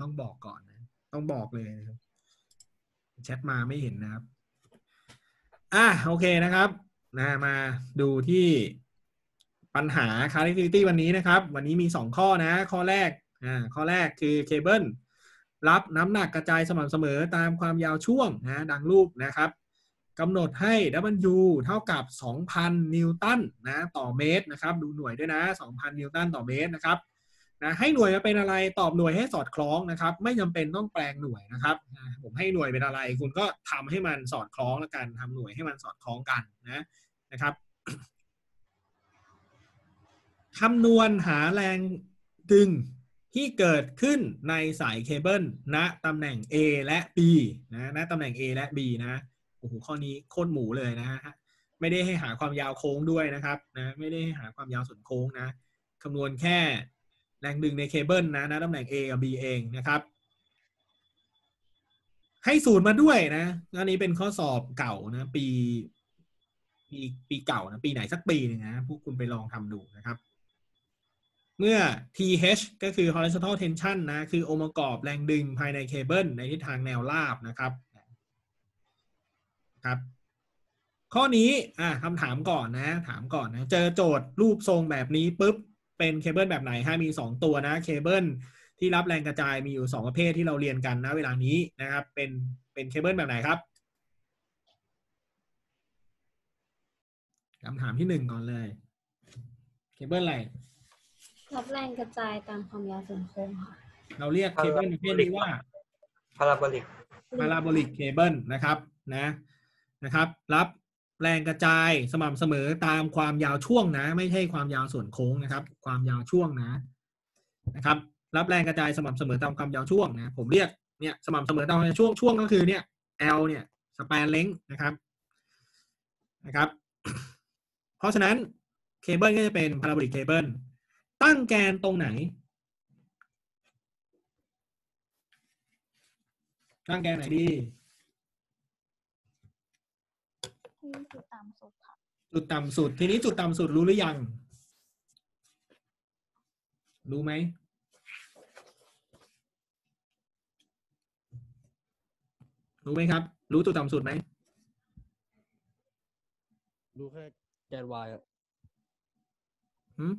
ต้องบอกก่อนนะต้องบอกเลยนะครับแชทมาไม่เห็นนะครับ อะโอเคนะครับนะมาดูที่ปัญหา connectivity วันนี้นะครับ วันนี้มีสองข้อนะ ข้อแรกอ่าข้อแรกคือเคเบิลรับน้ำหนักกระจายสม่ำเสมอตามความยาวช่วงนะดังรูปนะครับกำหนดให้ W เท่ากับ 2,000 นิวตันนะต่อเมตรนะครับ ดูหน่วยด้วยนะ 2,000 นิวตันต่อเมตรนะครับ นะให้หน่วยมาเป็นอะไรตอบหน่วยให้สอดคล้องนะครับ ไม่จำเป็นต้องแปลงหน่วยนะครับผมให้หน่วยเป็นอะไร คุณก็ทำให้มันสอดคล้องแล้วกันทำหน่วยให้มันสอดคล้องกันนะนะครับคำนวณหาแรงดึงที่เกิดขึ้นในสายเคเบิลณตำแหน่ง A และ B นะณตำแหน่ง A และ B นะโอ้โหข้อนี้โคตรหมูเลยนะฮะไม่ได้ให้หาความยาวโค้งด้วยนะครับนะไม่ได้ให้หาความยาวส่วนโค้งนะคำนวณแค่ แรงดึงในเคเบิลนะณตำแหน่ง A กับ B เองนะครับ ให้สูตรมาด้วยนะอันนี้เป็นข้อสอบเก่านะ ปี ปีปีเก่านะปีไหนสักปีนึงนะพวกคุณไปลองทำดูนะครับ เมื่อ TH ก็คือ horizontal tension นะคือองค์ประกอบแรงดึงภายในเคเบิลในทิศทางแนวราบนะครับครับข้อนี้อะคำถามก่อนนะ ถามก่อนนะ เจอโจทย์รูปทรงแบบนี้ปุ๊บ เป็นเคเบิลแบบไหนฮะมีสองตัวนะเคเบิลที่รับแรงกระจายมีอยู่สองประเภทที่เราเรียนกันนะเวลานี้นะครับ เป็นเป็นเคเบิลแบบไหนครับคำถามที่หนึ่งก่อนเลยเคเบิลอะไรรับแรงกระจายตามความยาวส่วนโค้งค่ะเราเรียกเคเบิลประเภทนี้ว่าparabolic parabolic cable นะครับนะนะครับ รับ แรงกระจายสม่ำเสมอตามความยาวช่วงนะ ไม่ใช่ความยาวส่วนโค้งนะครับ ความยาวช่วงนะนะครับ รับแรงกระจายสม่ำเสมอตามความยาวช่วงนะผมเรียกเนี่ยสม่ำเสมอตามช่วงช่วงก็คือเนี่ย L เนี่ย span length นะครับนะครับ เพราะฉะนั้นเคเบิลก็จะเป็น parabolic cable ตั้งแกนตรงไหน ตั้งแกนไหนดี ที่จุดต่ำสุดค่ะ จุดต่ำสุด ทีนี้จุดต่ำสุดรู้หรือยัง รู้ไหมรู้ไหมครับ รู้จุดต่ำสุดไหมรู้แค่แกน y อะหืม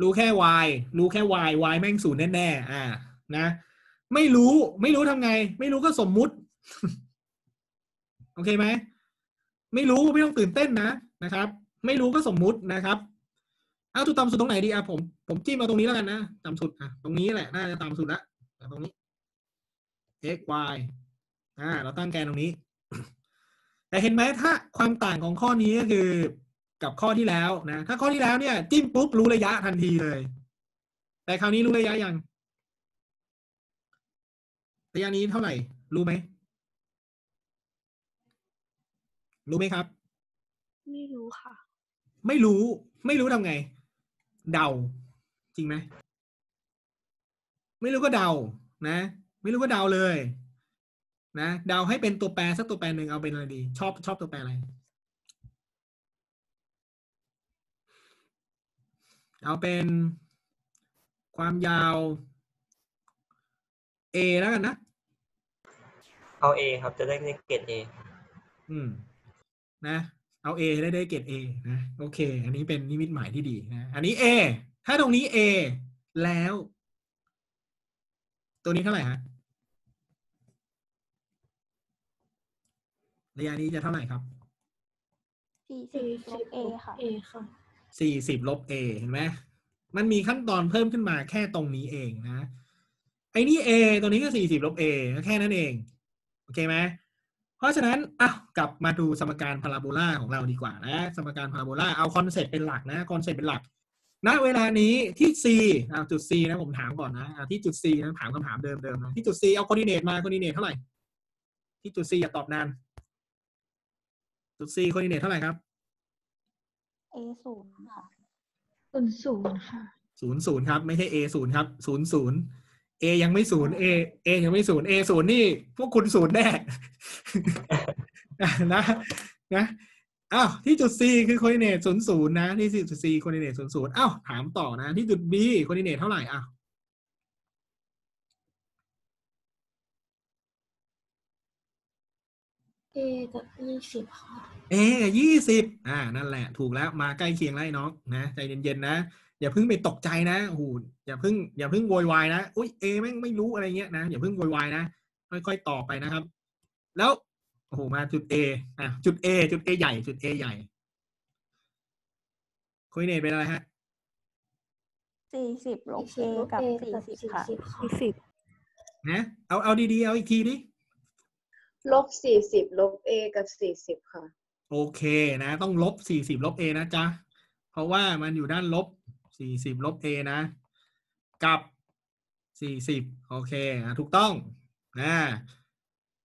รู้แค่ y รู้แค่ y y แม่งศูนย์แน่ๆอ่า นะ ไม่รู้ ไม่รู้ทำไง ไม่รู้ก็สมมุติ โอเคไหม ไม่รู้ไม่ต้องตื่นเต้นนะนะครับ ไม่รู้ก็สมมุตินะครับเอาจุดต่ำสุดตรงไหนดีอะผมผมจิ้มมาตรงนี้แล้วกันนะต่ำสุดอะตรงนี้แหละน่าจะต่ำสุดละอะตรงนี้ x y อ่าเราตั้งแกนตรงนี้ แต่เห็นไหมถ้าความต่างของข้อนี้ก็คือกับข้อที่แล้วนะถ้าข้อที่แล้วเนี่ย จิ้มปุ๊บรู้ระยะทันทีเลย แต่คราวนี้รู้ระยะยังระยะนี้เท่าไหร่ รู้ไหม รู้ไหมครับ ไม่รู้ค่ะ ไม่รู้ ไม่รู้ทำไง เดา จริงไหมไม่รู้ก็เดา นะ ไม่รู้ก็เดาเลย นะเดาให้เป็นตัวแปรสักตัวแปรหนึ่งเอาเป็นอะไรดี ชอบชอบตัวแปรอะไร เอาเป็นความยาว A แล้วกันนะ เอาเอครับจะได้เกรดเออืม นะเอา A ได้ได้เกรด A นะโอเค อันนี้เป็นนิมิตหมายที่ดีนะอันนี้ A ถ้าตรงนี้ A แล้ว ตัวนี้เท่าไหร่ฮะระยะนี้จะเท่าไหร่ครับสี่สิบลบ A ค่ะ A ค่ะสี่สิบลบ A เห็นไหมมันมีขั้นตอนเพิ่มขึ้นมาแค่ตรงนี้เองนะไอ้นี่ A ตัวนี้ก็สี่สิบลบ A ก็แค่นั้นเอง โอเคไหมเพ ราะฉะนั้นอะกลับมาดูสมการพาราโบลาของเราดีกว่านะสมการพาราโบลาเอา concept เป็นหลักนะ concept เป็นหลักณเวลานี้ที่ C อ่าจุด C นะผมถามก่อนนะอ่าที่จุด C นะถามคำถามเดิมๆนะที่จุด C เอาคอ r d ิเนตมาคอ r d ิเนตเท่าไหร่ ที่จุด C อย่าตอบนาน จุด C คอ r d ิเนตเท่าไหร่ครับเอศูนย์ค่ะศูนย์ศูนย์ค่ะศูนย์ศูนย์ครับ ไม่ใช่ A ศูนย์ครับศูนย์ศูนย์ เอยังไม่ศูนย์เอเอยังไม่ศูนย์เอศูนย์นี่พวกคุณศูนย์แน่นะนะอ้าวที่จุด C คือโคดิเนตศูนย์ศูนย์นะที่จุด C โคดิเนตศูนย์ศูนย์อ้าวถามต่อนะ ที่จุด B โคดิเนตเท่าไหร่อ้าวเอกับยี่สิบค่ะเอกับยี่สิบอ่านั่นแหละ ถูกแล้วมาใกล้เคียงแล้วน้องนะใจเย็นๆนะ อย่าเพิ่งไปตกใจนะโอ้โหอย่าเพิ่งอย่าเพิ่งโวยวายนะอุ้ยเอแม่งไม่รู้อะไรเงี้ยนะอย่าเพิ่งโวยวายนะ ค่อยๆต่อไปนะครับ แล้วโอ้โหมาจุด A อะจุด A จุด A ใหญ่จุด A ใหญ่คุยเนตเป็นอะไรฮะสี่สิบลบเอกับสี่สิบค่ะค่ะสี่สิบนะเอาเอาดีๆ เอาอีกทีดิลบสี่สิบลบเอกับสี่สิบค่ะ โอเคนะ ต้องลบสี่สิบลบ a นะจ๊ะ เพราะว่ามันอยู่ด้านลบ สี่สิบลบ a นะ กับสี่สิบโอเคอะถูกต้องนะ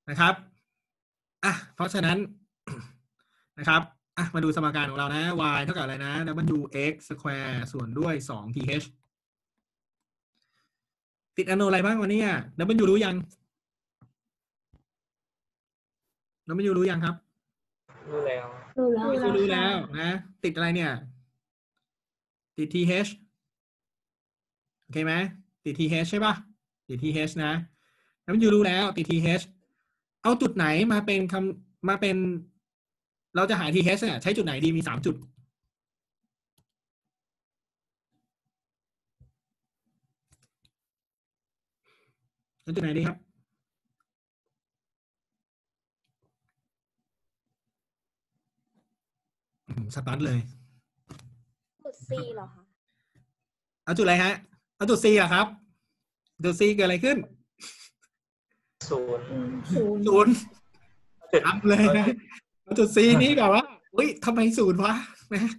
นะครับอะเพราะฉะนั้นนะครับอะมาดูสมการของเรานะ y เท่ากับอะไรนะ w x square ส่วนด้วยสอง th ติดอนุอะไรบ้างวันนี้อะ w รู้ยัง w รู้ยังครับ รู้แล้ว รู้แล้วไม่รู้แล้วนะ ติดอะไรเนี่ย ติด th โอเคไหมติด th ใช่ปะติด th นะแล้วมันอยู่รู้แล้วติด th เอาจุดไหนมาเป็นคำมาเป็น เราจะหา th เนี่ยใช้จุดไหนดีมีสามจุดใช้จุดไหนดีครับ สตาร์ทเลย จุดสี่เหรอคะเอาจุดอะไรฮะเอาจุด C อะครับ จุด C เกิดอะไรขึ้นศูนย์ศูนย์ศูนย์จุดทำเลยนะเอาจุด C นี้แบบว่าอุ้ยทำไมศูนย์วะนะ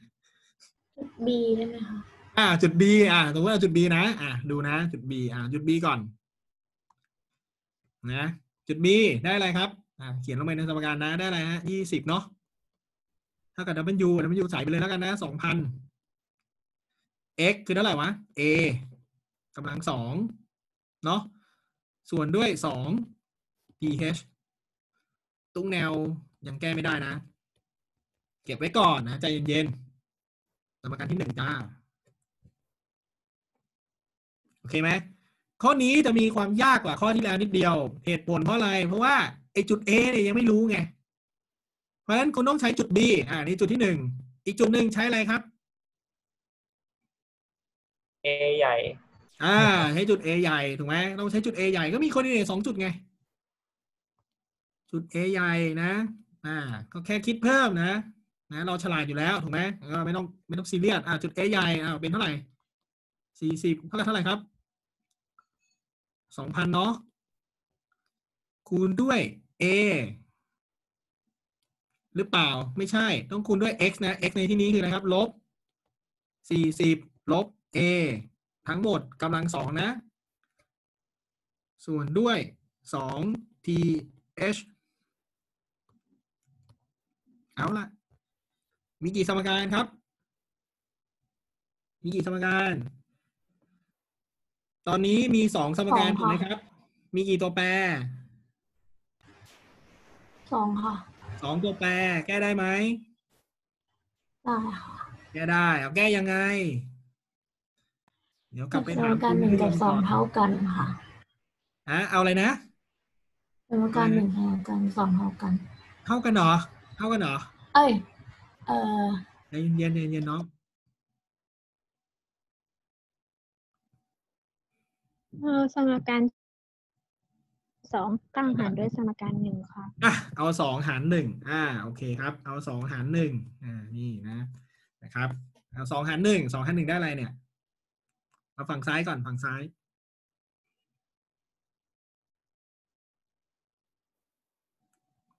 จุดบีได้ไหมคะอ่า จุด B อ่าสมมติเอาจุด B นะอ่าดูนะ จุด B อ่าจุด B ก่อน นะ จุด B ได้อะไรครับอ่าเขียนลงไปในสมการนะได้อะไรฮะยี่สิบเนาะเท่ากับ W W ใส่ไปเลยแล้วกันนะสองพัน x คือเท่าไหร่วะ a กำลังสองเนาะส่วนด้วยสอง ph ตุ้งแนวยังแก้ไม่ได้นะ เก็บไว้ก่อนนะ ใจเย็นๆสมการที่หนึ่งจ้า โอเคไหมข้อนี้จะมีความยากกว่าข้อที่แล้วนิดเดียว เหตุผลเพราะอะไร เพราะว่าไอ้จุด A เนี่ยยังไม่รู้ไง เพราะฉะนั้นคุณต้องใช้จุด B อ่านี่จุดที่หนึ่ง อีกจุดหนึ่งใช้อะไรครับ เอใหญ่ อ่า ใช้จุด A ใหญ่ถูกไหมต้องใช้จุด A ใหญ่ก็มีคนอื่นสองจุดไง จุด A ใหญ่นะ อ่า ก็แค่คิดเพิ่มนะ นะ เราฉลาดอยู่แล้วถูกไหมเออไม่ต้องไม่ต้องซีเรียสอ่าจุด A ใหญ่อ่าเป็นเท่าไหร่สี่สิบเท่ากับเท่าไหร่ครับสองพันเนาะคูณด้วย A หรือเปล่าไม่ใช่ต้องคูณด้วย x นะ x ในที่นี้คืออะไรครับ ลบสี่สิบลบ a ทั้งหมดกำลังสองนะ ส่วนด้วยสอง th เอาละมีกี่สมการครับ มีกี่สมการ ตอนนี้มีสองสมการถูกไหมครับ มีกี่ตัวแปรสองค่ะสองตัวแปร แก้ได้ไหมได้ค่ะ แก้ได้ เอาแก้ยังไง เดี๋ยวกลับไปสถามมการหนึ่งกับสองเท่ากันค่ะอะเอาอะไรนะสมการหนึ่งเท่ากันสองเท่ากัน เท่ากันเหรอเท่ากันเหรอเอ้ยเอ่อใจเย็นๆใจเย็นๆน้องเออสมการสองตั้งหารด้วยสมการหนึ่งค่ะอะเอาสองหารหนึ่งอ่าโอเคครับ เอาสองหารหนึ่งอ่านี่นะนะครับเอาสองหารหนึ่งสองหารหนึ่งได้อะไรเนี่ย เอาฝั่งซ้ายก่อนฝั่งซ้าย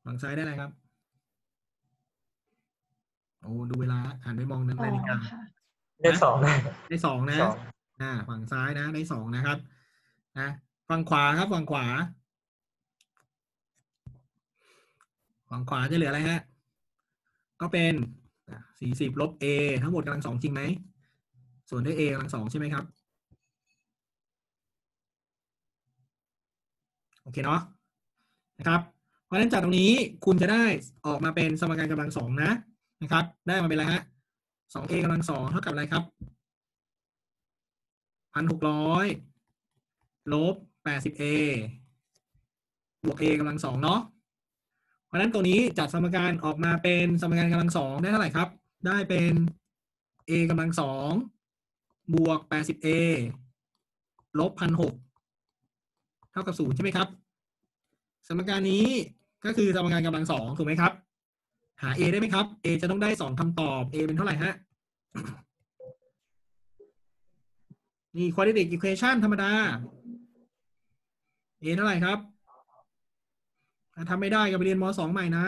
ฝั่งซ้ายได้อะไรครับ โอ้ดูเวลาหันไปมองนาฬิกาได้สองนะได้สองนะสองอ่า ฝั่งซ้ายนะ ได้สองนะครับ นะฝั่งขวาครับฝั่งขวา ฝั่งขวาจะเหลืออะไรฮะก็เป็นสี่สิบลบ a ทั้งหมดกำลังสองจริงไหม ส่วนด้วย a กำลังสองใช่ไหมครับ โอเคเนาะนะครับ เพราะฉะนั้นจากตรงนี้คุณจะได้ออกมาเป็นสมการกำลังสองนะนะครับ ได้มาเป็นอะไรฮะสอง a กำลังสองเท่ากับอะไรครับพันหกร้อยลบแปดสิบ a บวก a กำลังสองเนาะเพราะฉะนั้นตัวนี้จัดสมการออกมาเป็นสมการกำลังสองได้เท่าไหร่ครับ ได้เป็น a กำลังสองบวก 80a ลบพันหก เท่ากับศูนย์ใช่ไหมครับ สมการนี้ก็คือสมการกำลังสองถูกไหมครับ หา a ได้ไหมครับ a จะต้องได้สองคำตอบ a เป็นเท่าไหร่ฮะนี่ quadratic equation ธรรมดา a เท่าไหร่ครับถ้าทำไม่ได้ก็ไปเรียนมสองใหม่นะ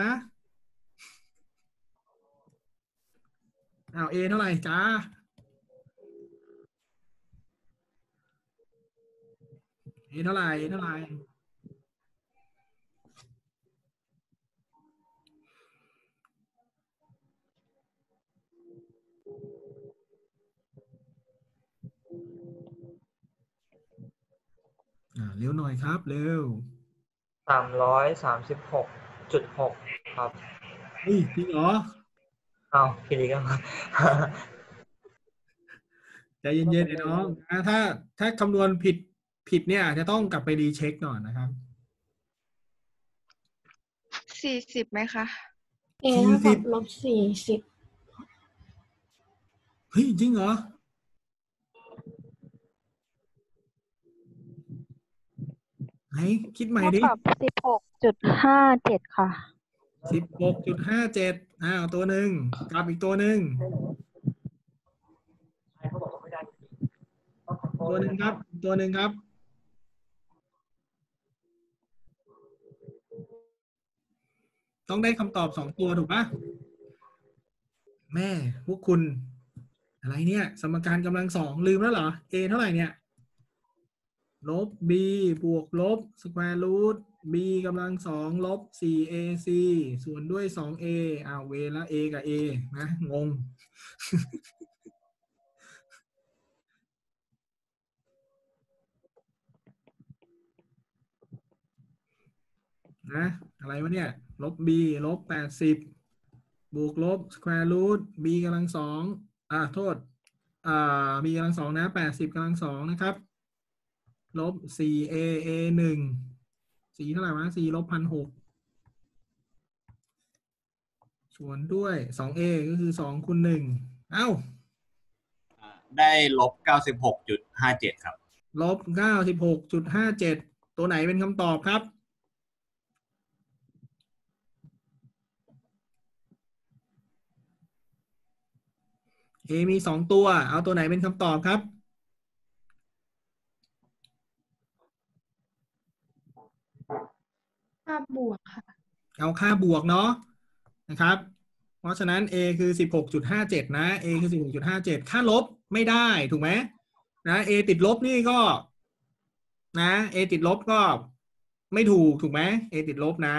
อ้าว a เท่าไหร่จ้า a เท่าไหร่ a เท่าไหร่อ่าเร็วหน่อยครับ เร็วสามร้อยสามสิบหกจุดหกครับเฮ้ยจริงเหรอเอาพี่ดีก็ใจเย็นๆไอ้น้องนะถ้าถ้าคำนวณผิด ผิดเนี่ยอาจจะต้องกลับไปรีเช็คหน่อยนะครับสี่สิบไหมคะเอเท่ากับลบสี่สิบเฮ้ย จริงเหรอ ไหน คิดใหม่เท่าดิกับสิบหกจุดห้าเจ็ดค่ะ สิบหกจุดห้าเจ็ดอ้าวตัวหนึ่งกลับอีกตัวหนึ่งเขาบอกว่าไม่ได้ตัวหนึ่งครับ ตัวหนึ่งครับ ต้องได้คำตอบสองตัวถูกปะแม่พวกคุณ อะไรเนี่ย สมการกำลังสองลืมแล้วเหรอ a เท่าไหร่เนี่ย ลบ b บวกลบ square root b กำลังสองลบ 4ac ส่วนด้วย 2a อ้าวเวละ a กับ a นะ งง นะ อะไรวะเนี่ย ลบ b ลบ 80 บวกลบ square root b กำลังสองอ่าโทษอ่า b กำลังสองนะ 80กำลังสองนะครับ ลบ 4a a หนึ่งสี่เท่าไหร่วะสี่ลบพันหกส่วนด้วย 2a ก็คือ 2คูณหนึ่งเอ้าอ่าได้ลบ 96.57 ครับ ลบ 96.57 ตัวไหนเป็นคำตอบครับ A มีสองตัว เอาตัวไหนเป็นคำตอบครับ ค่าบวกค่ะ เอาค่าบวกเนาะนะครับ เพราะฉะนั้น A คือ 16.57 นะ A คือ 16.57 ค่าลบไม่ได้ถูกไหมนะ A ติดลบนี่ก็ นะ A ติดลบก็ไม่ถูกถูกไหม A ติดลบนะ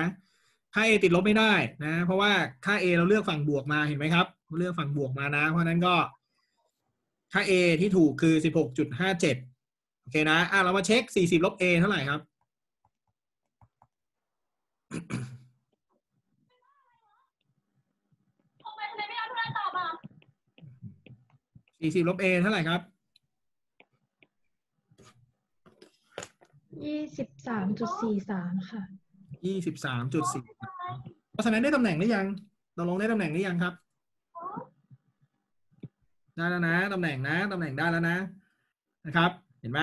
ถ้า A ติดลบไม่ได้นะ เพราะว่าค่า A เราเลือกฝั่งบวกมาเห็นไหมครับเราเลือกฝั่งบวกมานะ เพราะนั้นก็ค่า A ที่ถูกคือ 16.57 โอเคนะอะเรามาเช็ค 40 ลบ A เท่าไหร่ครับ 40 ลบ A เท่าไหร่ครับยี่สิบสามจุดสี่สามค่ะ ยี่สิบสามจุดสี่เพราะฉะนั้นได้ตำแหน่งหรือยังตกลงได้ตำแหน่งหรือยังครับ ได้แล้วนะตำแหน่งนะตำแหน่งได้แล้วนะนะครับ เห็นไหม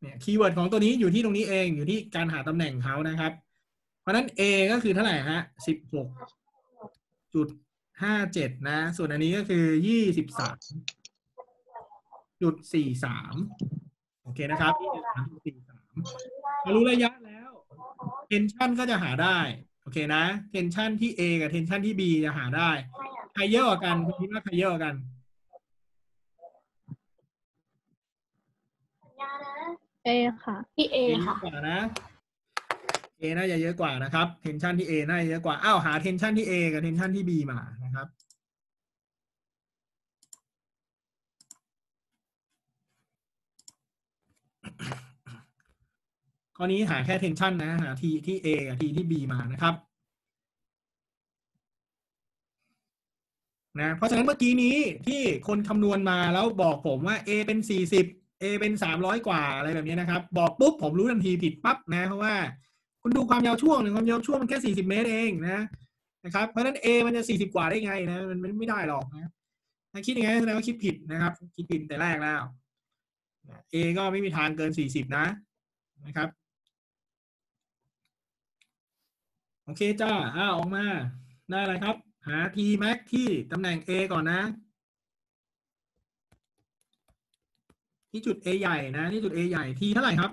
เนี่ยคีย์เวิร์ดของตัวนี้อยู่ที่ตรงนี้เองอยู่ที่การหาตำแหน่งเขานะครับ เพราะฉะนั้น A ก็คือเท่าไหร่ฮะสิบหกจุดห้าเจ็ดนะ ส่วนอันนี้ก็คือยี่สิบสามจุดสี่สามโอเคนะครับยี่สิบสามจุดสี่สามรู้ระยะ แล้วเทนชันก็จะหาได้ โอเคนะเทนชันที่ A กับเทนชันที่ B จะหาได้ ใครเยอะกว่ากันคุณคิดว่าใครเยอะกว่ากันเอค่ะพี่เอ A เยค่ะอะกว่านะ A น่าจะเยอะกว่านะครับเทนชันที่ A น่าจะเยอะกว่า อ้าว หาเทนชันที่ A กับเทนชันที่ B มานะครับ ข้อนี้หาแค่เทนชันนะหาทีที่ A กับทีที่ B มานะครับนะเพราะฉะนั้นเมื่อกี้นี้ที่คนคำนวณมาแล้วบอกผมว่า A เป็น 40 A เป็น 300 กว่าอะไรแบบนี้นะครับ บอกปุ๊บผมรู้ทันทีผิดปั๊บนะเพราะว่าคุณดูความยาวช่วงหนึ่งความยาวช่วงมันแค่ 40 เมตรเองนะนะครับเพราะฉะนั้น a มันจะสี่สิบกว่าได้ไงนะมันไม่ได้หรอกนะคิดย่างนี้นแสดงว่าคิดผิดนะครับ คิดผิดแต่แรกแล้ว a ก็ไม่มีทางเกินสี่สิบนะนะครับ โอเคจ้าอ้าออกมาได้อะไรครับ หา t max ที่ตำแหน่ง a ก่อนนะ ที่จุด a ใหญ่นะ ที่จุด a ใหญ่ t เท่าไหร่ครับ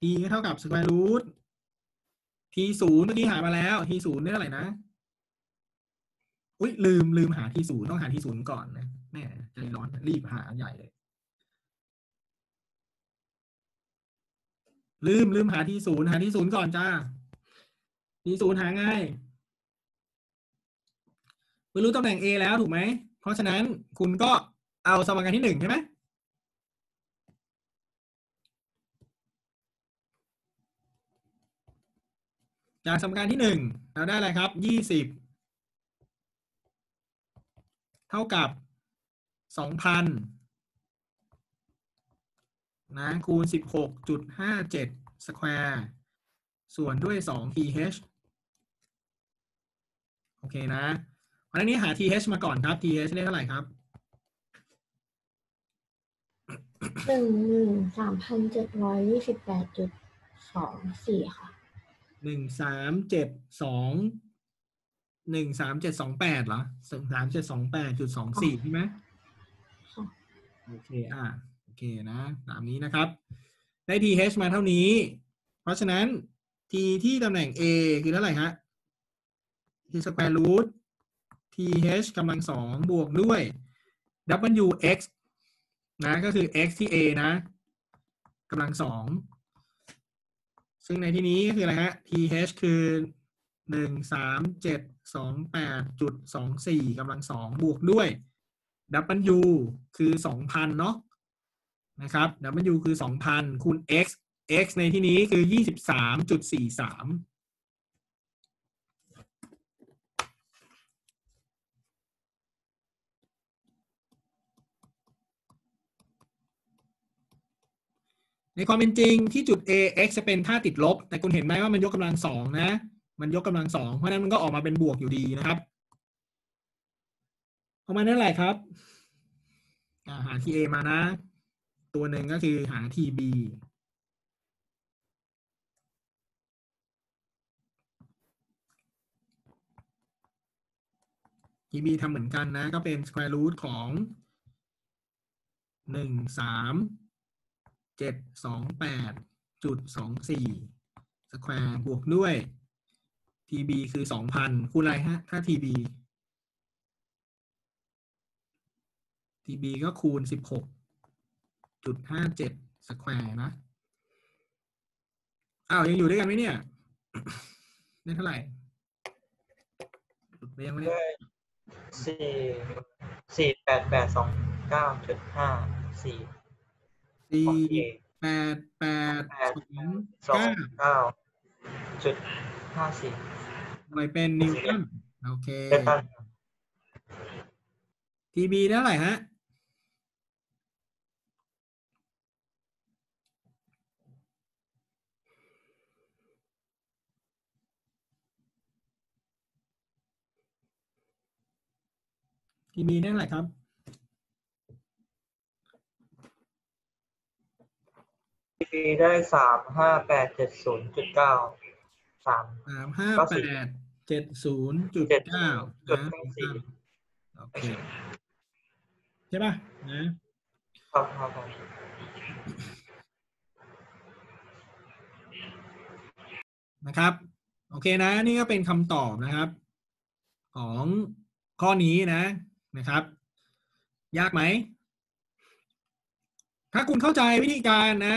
t ก็เท่ากับ square root t ศูนย์เมื่อกี้หามาแล้ว t ศูนย์ได้เท่าไหร่นะ อุ้ยลืมลืมหา t ศูนย์ต้องหา t ศูนย์ก่อนนะแม่ใจร้อนรีบหาใหญ่เลย ลืมลืมหา t ศูนย์หา t ศูนย์ก่อนจ้า t ศูนย์หาง่ายคุณรู้ตำแหน่ง a แล้วถูกไหม เพราะฉะนั้นคุณก็เอาสมการที่หนึ่งใช่ไหมจากสมการที่หนึ่งเราได้อะไรครับยี่สิบเท่ากับสองพันนะคูณสิบหกจุดห้าเจ็ดสแควร์ส่วนด้วยสอง th โอเคนะเพราะฉะนั้นนี้หา th มาก่อนครับ th ได้เท่าไหร่ครับหนึ่งหนึ่งสามพันเจ็ดร้อยยี่สิบแปดจุดสองสี่ค่ะหนึ่งสามเจ็ดสองหนึ่งสามเจ็ดสองแปดเหรอสามสามเจ็ดสองแปดจุดสองสี่ใช่ไหมค่ะโอเคอะโอเคนะ ตามนี้นะครับ ได้ th มาเท่านี้ เพราะฉะนั้น t ที่ตำแหน่ง a คือเท่าไหร่ฮะ t square root th กำลังสองบวกด้วย wx นะก็คือ x ที่ a นะกำลังสองซึ่งในที่นี้ก็คืออะไรฮะ th คือหนึ่งสามเจ็ดสองแปดจุดสองสี่กำลังสองบวกด้วย w คือสองพันเนาะนะครับ w คือสองพันคูณ x x ในที่นี้คือยี่สิบสามจุดสี่สาม ความเป็นจริงที่จุด a x จะเป็นท่าติดลบ แต่คุณเห็นไหมว่ามันยกกำลังสองนะ มันยกกำลังสองเพราะนั้นมันก็ออกมาเป็นบวกอยู่ดีนะครับออกมาได้เท่าไหร่ครับอ่าหา TA มานะ ตัวหนึ่งก็คือหา TB TB ทำเหมือนกันนะ ก็เป็น square root ของหนึ่งสาม เจ็ดสองแปดจุดสองสี่สแควร์บวกด้วย TB คือสองพันคูณอะไรฮะ ถ้า TB TB ก็คูณสิบหกจุดห้าเจ็ดสแควร์นะอ้าวยังอยู่ด้วยกันไหมเนี่ยได้เท่าไหร่หลุดไปยังไม่ได้ได้สี่สี่แปดแปดสองเก้าจุดห้าสี่ สี่ของ A แปดแปดแปดสองสองเก้าเก้าจุดห้าสี่อะไรเป็นนิวตันโอเคเดตัน TB ได้เท่าไหร่ฮะ TB ได้เท่าไหร่ครับ ทีได้สามห้าแปดเจ็ดศูนย์จุดเก้าสามสามห้าก็แปสี่ดเจ็ดศูนย์จุดเก้าจุดนะเก้าสี่โอเคใช่ป่ะนะครับครับผมนะครับ โอเคนะ นี่ก็เป็นคำตอบนะครับ ของข้อนี้นะนะครับ ยากไหมถ้าคุณเข้าใจวิธีการนะ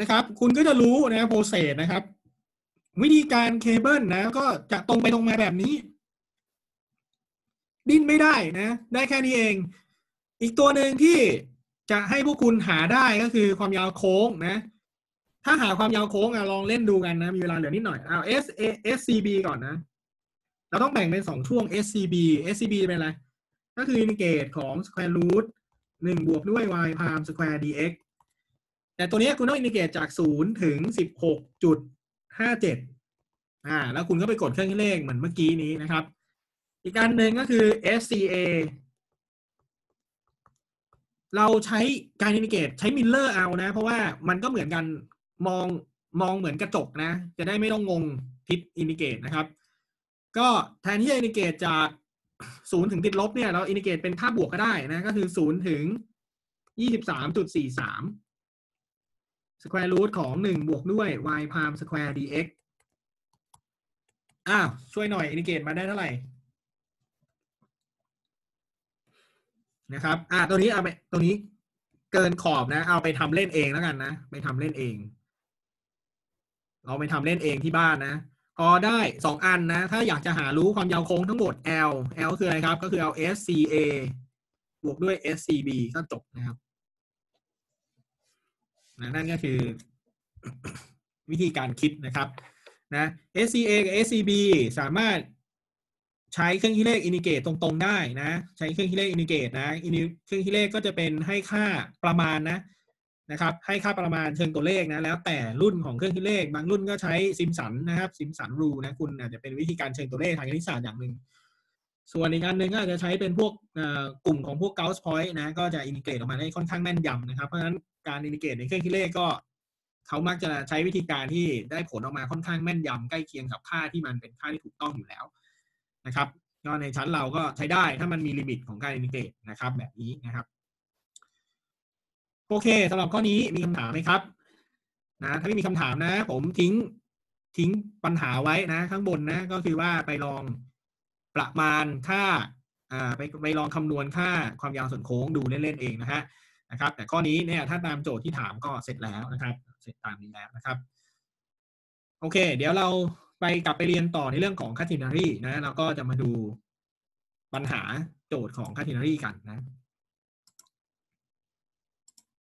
นะครับ คุณก็จะรู้นะโปรเซสนะครับ วิธีการเคเบิลนะ ก็จะตรงไปตรงมาแบบนี้ ดิ้นไม่ได้นะ ได้แค่นี้เอง อีกตัวหนึ่งที่จะให้พวกคุณหาได้ก็คือความยาวโค้งนะ ถ้าหาความยาวโค้งอะลองเล่นดูกันนะ มีเวลาเหลือนิดหน่อยเอา S A S C B ก่อนนะ เราต้องแบ่งเป็นสองช่วง S C B S C B เป็นอะไร ก็คือ integrate ของ square root หนึ่งบวกด้วย y prime square dx แต่ตัวนี้คุณต้อง integrate จาก 0 ถึง 16.57อ่าแล้วคุณก็ไปกดเครื่องเลขเหมือนเมื่อกี้นี้นะครับ อีกการหนึ่งก็คือ SCA เราใช้การ integrate ใช้ mirror เอานะ เพราะว่ามันก็เหมือนกันมองมองเหมือนกระจกนะ จะได้ไม่ต้องงงทิศ integrate นะครับ ก็แทนที่จะ integrate จาก 0 ถึงติดลบเนี่ย เรา integrate เป็นค่าบวกก็ได้นะ ก็คือ 0 ถึง 23.43 square root ของ 1 บวกด้วย y prime square dx อ้าว ช่วยหน่อย integrate มาได้เท่าไหร่นะครับ อ่าตัวนี้เอาไปตัวนี้เกินขอบนะ เอาไปทำเล่นเองแล้วกันนะ ไปทำเล่นเอง เราไปทำเล่นเองที่บ้านนะ พอได้สองอันนะ ถ้าอยากจะหารู้ความยาวโค้งทั้งหมด L L คืออะไรครับ ก็คือเอา SCA บวกด้วย SCB ก็จบนะครับ นะนั่นก็คือวิธีการคิดนะครับนะ SCA กับ SCB สามารถใช้เครื่องคิดเลข integrate ตรงๆ ได้นะ ใช้เครื่องคิดเลข integrate นะอินิเครื่องคิดเลขก็จะเป็นให้ค่าประมาณนะนะครับ ให้ค่าประมาณเชิงตัวเลขนะแล้วแต่รุ่นของเครื่องคิดเลข บางรุ่นก็ใช้ซิมสันนะครับ Simpson rule นะคุณอาจจะเป็นวิธีการเชิงตัวเลขทางคณิตศาสตร์อย่างหนึ่งส่วนอีกอันหนึ่งก็อาจจะใช้เป็นพวกกลุ่มของพวก Gauss point นะก็จะ integrate ออกมาได้ค่อนข้างแม่นยำนะครับ เพราะฉะนั้นการ integrate ในเครื่องคิดเลขก็เขามักจะใช้วิธีการที่ได้ผลออกมาค่อนข้างแม่นยำใกล้เคียงกับค่าที่มันเป็นค่าที่ถูกต้องอยู่แล้วนะครับก็ในชั้นเราก็ใช้ได้ถ้ามันมี limit ของการ integrate นะครับ แบบนี้นะครับ โอเคสำหรับข้อนี้มีคำถามไหมครับนะถ้าไม่มีคำถามนะ ผมทิ้งทิ้งปัญหาไว้นะข้างบนนะก็คือว่าไปลองประมาณค่าอ่าไปไปลองคำนวณค่าความยาวส่วนโค้งดูเล่นๆเองนะฮะ นะครับ แต่ข้อนี้เนี่ยถ้าตามโจทย์ที่ถามก็เสร็จแล้วนะครับ เสร็จตามนี้แล้วนะครับ โอเค เดี๋ยวเราไปกลับไปเรียนต่อในเรื่องของคัตินารีนะเราก็จะมาดูปัญหาโจทย์ของคัตินารีกันนะ